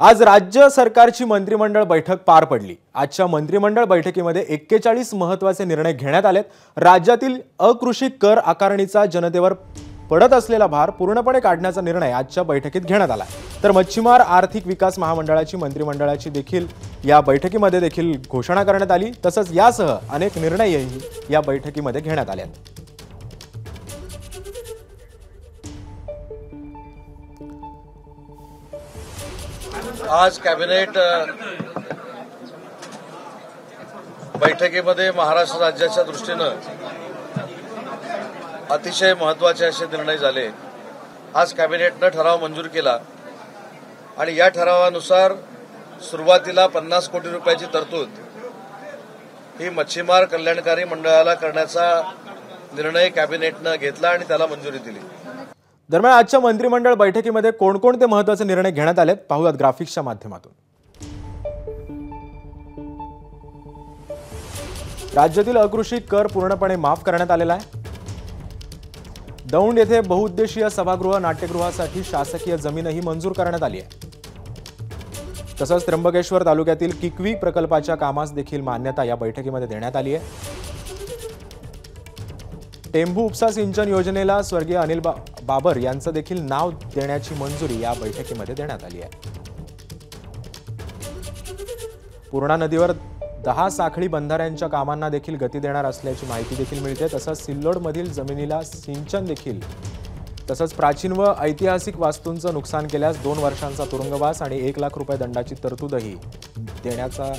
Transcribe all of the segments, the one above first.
आज राज्य सरकारची मंत्रिमंडळ बैठक पार पडली. आजच्या मंत्रिमंडळ बैठकीमध्ये एक्केचाळीस महत्त्वाचे निर्णय घेण्यात आलेत. राज्यातील अकृषी कर आकारणीचा जनतेवर पडत असलेला भार पूर्णपणे काढण्याचा निर्णय आजच्या बैठकीत घेण्यात आला तर मच्छीमार आर्थिक विकास महामंडळाची मंत्रिमंडळाची देखील या बैठकीमध्ये देखील घोषणा करण्यात आली. तसंच यासह अनेक निर्णयही या बैठकीमध्ये घेण्यात आले आहेत. आज कॅबिनेट बैठकीमध्ये महाराष्ट्र राज्याच्या दृष्टीनं अतिशय महत्त्वाचे असे निर्णय झाले. आज कॅबिनेटनं ठराव मंजूर केला आणि या ठरावानुसार सुरुवातीला पन्नास कोटी रुपयाची तरतूद ही मच्छीमार कल्याणकारी मंडळाला करण्याचा निर्णय कॅबिनेटनं घेतला आणि त्याला मंजुरी दिली. दरम्यान आजच्या मंत्रिमंडळ बैठकीमध्ये कोणकोणते महत्त्वाचे निर्णय घेण्यात आलेत पाहूयात ग्राफिक्सच्या माध्यमातून. राज्यातील अकृषी कर पूर्णपणे माफ करण्यात आलेला आहे. दौंड येथे बहुउद्देशीय सभागृह नाट्यगृहासाठी शासकीय जमीनही मंजूर करण्यात आली आहे. तसंच त्र्यंबकेश्वर तालुक्यातील किकवी प्रकल्पाच्या कामास देखील मान्यता या बैठकीमध्ये देण्यात आली आहे. टेंभू उपसा सिंचन योजनेला स्वर्गीय अनिल बा- बाबर यांचं देखील नाव देण्याची मंजुरी या बैठकीमध्ये देण्यात आली आहे. पूर्णा नदीवर दहा साखळी बंधाऱ्यांच्या कामांना देखील गती देणार असल्याची माहिती देखील मिळते. तसंच सिल्लोडमधील जमिनीला सिंचन देखील तसंच प्राचीन व ऐतिहासिक वास्तूंचं नुकसान केल्यास दोन वर्षांचा तुरुंगवास आणि एक लाख रुपये दंडाची तरतूदही देण्याचा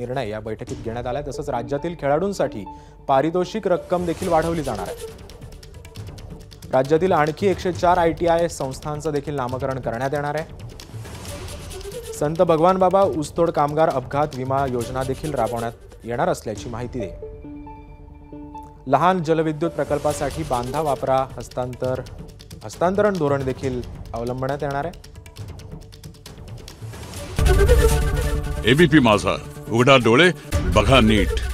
निर्णय या बैठकीत घेण्यात आला तसंच राज्यातील खेळाडूंसाठी पारितोषिक रक्कम देखील वाढवली जाणार आहे. राज्यातील आणखी एकशे चार आय टी आय संस्थांचं देखील नामकरण करण्यात येणार आहे. संत भगवान बाबा ऊसतोड कामगार अपघात विमा योजना देखील राबवण्यात येणार असल्याची माहिती दे. लहान जलविद्युत प्रकल्पासाठी बांधा वापरा हस्तांतर हस्तांतरण धोरण देखील अवलंबण्यात येणार आहे. एबीपी माझा. उघडा डोळे बघा नीट.